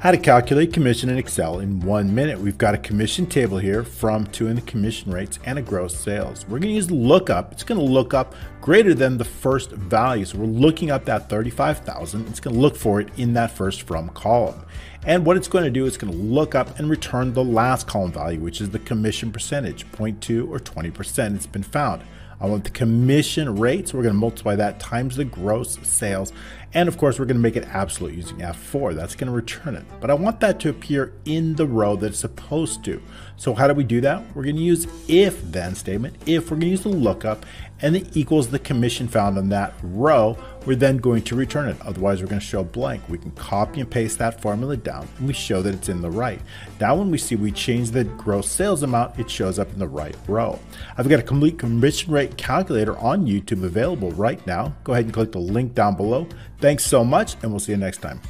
How to calculate commission in Excel in one minute. We've got a commission table here from to in the commission rates and a gross sales. We're going to use lookup. It's going to look up greater than the first value. So we're looking up that 35,000. It's going to look for it in that first from column. And what it's going to do is going to look up and return the last column value, which is the commission percentage, 0.2 or 20%. It's been found. I want the commission rate, so we're going to multiply that times the gross sales. And of course, we're going to make it absolute using F4. That's going to return it. But I want that to appear in the row that it's supposed to. So how do we do that? We're going to use if then statement. If we're going to use the lookup and it equals the commission found on that row, we're then going to return it. Otherwise, we're going to show blank. We can copy and paste that formula down and we show that it's in the right. Now, when we see we change the gross sales amount, it shows up in the right row. I've got a complete commission rate calculator on YouTube available right now. Go ahead and click the link down below. Thanks so much, and we'll see you next time.